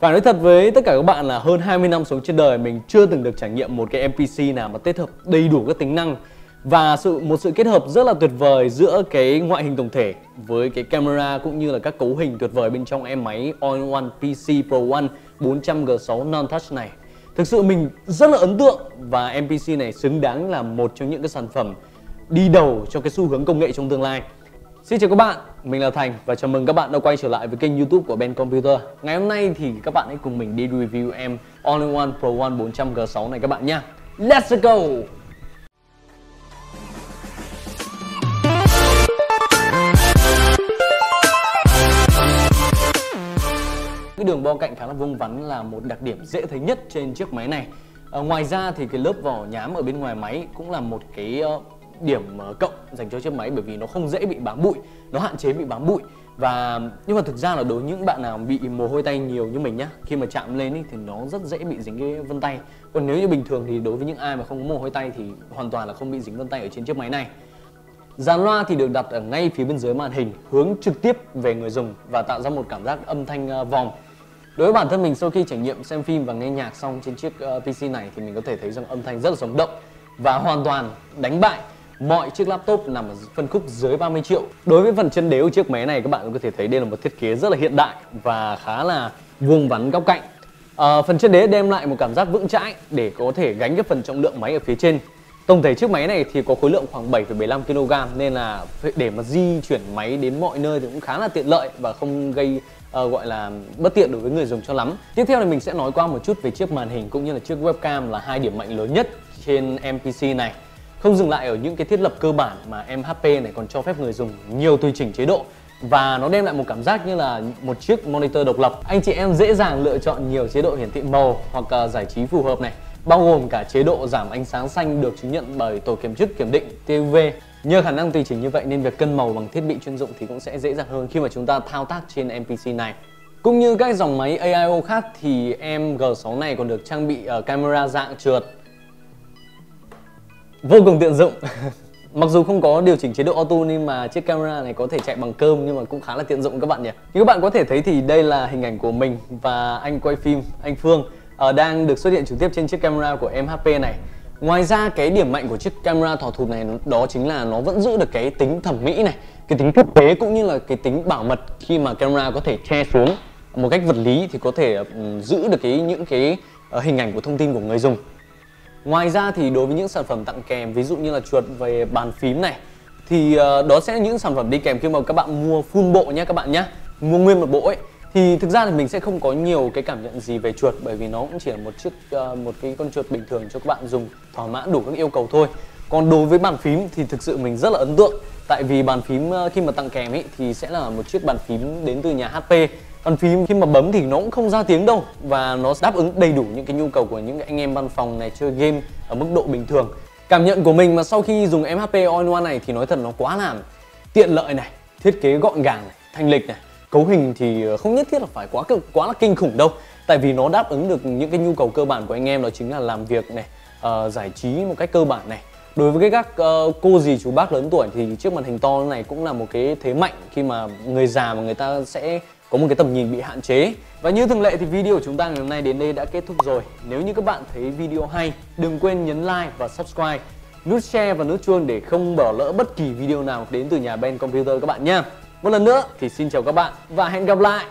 Phải nói thật với tất cả các bạn là hơn 20 năm sống trên đời mình chưa từng được trải nghiệm một cái MPC nào mà kết hợp đầy đủ các tính năng và sự một sự kết hợp rất là tuyệt vời giữa cái ngoại hình tổng thể với cái camera cũng như là các cấu hình tuyệt vời bên trong em máy All One PC Pro One 400G6 Non-Touch này. Thực sự mình rất là ấn tượng và MPC này xứng đáng là một trong những cái sản phẩm đi đầu cho cái xu hướng công nghệ trong tương lai. Xin chào các bạn, mình là Thành và chào mừng các bạn đã quay trở lại với kênh youtube của Ben Computer. Ngày hôm nay thì các bạn hãy cùng mình đi review em All-in-One Pro One 400G6 này các bạn nhé Let's go! Cái đường bo cạnh khá là vuông vắn là một đặc điểm dễ thấy nhất trên chiếc máy này. À, Ngoài ra thì cái lớp vỏ nhám ở bên ngoài máy cũng là một cái uh, điểm ờ, cộng dành cho chiếc máy bởi vì nó không dễ bị bám bụi nó hạn chế bị bám bụi. Và nhưng mà thực ra là đối với những bạn nào bị mồ hôi tay nhiều như mình nhá khi mà chạm lên ý, thì nó rất dễ bị dính cái vân tay. Còn nếu như bình thường thì đối với những ai mà không có mồ hôi tay thì hoàn toàn là không bị dính vân tay ở trên chiếc máy này. Dàn loa thì được đặt ở ngay phía bên dưới màn hình hướng trực tiếp về người dùng và tạo ra một cảm giác âm thanh ờ, vòng Đối với bản thân mình sau khi trải nghiệm xem phim và nghe nhạc xong trên chiếc ờ, PC này thì mình có thể thấy rằng âm thanh rất là sống động và hoàn toàn đánh bại mọi chiếc laptop nằm ở phân khúc dưới 30 triệu. Đối với phần chân đế của chiếc máy này các bạn có thể thấy đây là một thiết kế rất là hiện đại và khá là vuông vắn góc cạnh. À, phần chân đế đem lại một cảm giác vững chãi để có thể gánh cái phần trọng lượng máy ở phía trên. Tổng thể chiếc máy này thì có khối lượng khoảng 7,75 kg nên là để mà di chuyển máy đến mọi nơi thì cũng khá là tiện lợi và không gây uh, gọi là bất tiện đối với người dùng cho lắm. Tiếp theo thì mình sẽ nói qua một chút về chiếc màn hình cũng như là chiếc webcam là hai điểm mạnh lớn nhất trên MPC này. Không dừng lại ở những cái thiết lập cơ bản mà em HP này còn cho phép người dùng nhiều tùy chỉnh chế độ và nó đem lại một cảm giác như là một chiếc monitor độc lập. Anh chị em dễ dàng lựa chọn nhiều chế độ hiển thị màu hoặc à, giải trí phù hợp này, bao gồm cả chế độ giảm ánh sáng xanh được chứng nhận bởi tổ kiểm chức kiểm định TUV. Nhờ khả năng tùy chỉnh như vậy nên việc cân màu bằng thiết bị chuyên dụng thì cũng sẽ dễ dàng hơn khi mà chúng ta thao tác trên MPC này. Cũng như các dòng máy AIO khác thì em G6 này còn được trang bị ở camera dạng trượt vô cùng tiện dụng Mặc dù không có điều chỉnh chế độ auto nhưng mà chiếc camera này có thể chạy bằng cơm nhưng mà cũng khá là tiện dụng các bạn nhỉ. Như các bạn có thể thấy thì đây là hình ảnh của mình và anh quay phim, anh Phương uh, đang được xuất hiện trực tiếp trên chiếc camera của mhp này. Ngoài ra cái điểm mạnh của chiếc camera thỏ thụt này đó chính là nó vẫn giữ được cái tính thẩm mỹ này, cái tính thiết kế cũng như là cái tính bảo mật khi mà camera có thể che xuống một cách vật lý thì có thể ừ, giữ được cái những cái ờ, hình ảnh của thông tin của người dùng Ngoài ra thì đối với những sản phẩm tặng kèm ví dụ như là chuột về bàn phím này thì uh, đó sẽ là những sản phẩm đi kèm khi mà các bạn mua full bộ nhé các bạn nhé mua nguyên một bộ ấy. Thì thực ra thì mình sẽ không có nhiều cái cảm nhận gì về chuột bởi vì nó cũng chỉ là một chiếc uh, một cái con chuột bình thường cho các bạn dùng thỏa mãn đủ các yêu cầu thôi. Còn đối với bàn phím thì thực sự mình rất là ấn tượng tại vì bàn phím uh, khi mà tặng kèm ấy thì sẽ là một chiếc bàn phím đến từ nhà HP bàn phím khi mà bấm thì nó cũng không ra tiếng đâu và nó đáp ứng đầy đủ những cái nhu cầu của những anh em văn phòng này chơi game ở mức độ bình thường. Cảm nhận của mình mà sau khi dùng MHP All One này thì nói thật nó quá làm tiện lợi này thiết kế gọn gàng này thanh lịch này cấu hình thì ờ, không nhất thiết là phải quá quá là kinh khủng đâu. Tại vì nó đáp ứng được những cái nhu cầu cơ bản của anh em đó chính là làm việc này uh, giải trí một cách cơ bản này. Đối với các uh, cô dì chú bác lớn tuổi thì chiếc màn hình to này cũng là một cái thế mạnh khi mà người già mà người ta sẽ có một cái tầm nhìn bị hạn chế. Và như thường lệ thì video của chúng ta ngày hôm nay đến đây đã kết thúc rồi. Nếu như các bạn thấy video hay, đừng quên nhấn like và subscribe, nút share và nút chuông để không bỏ lỡ bất kỳ video nào đến từ nhà Ben Computer các bạn nhé. Một lần nữa thì xin chào các bạn và hẹn gặp lại!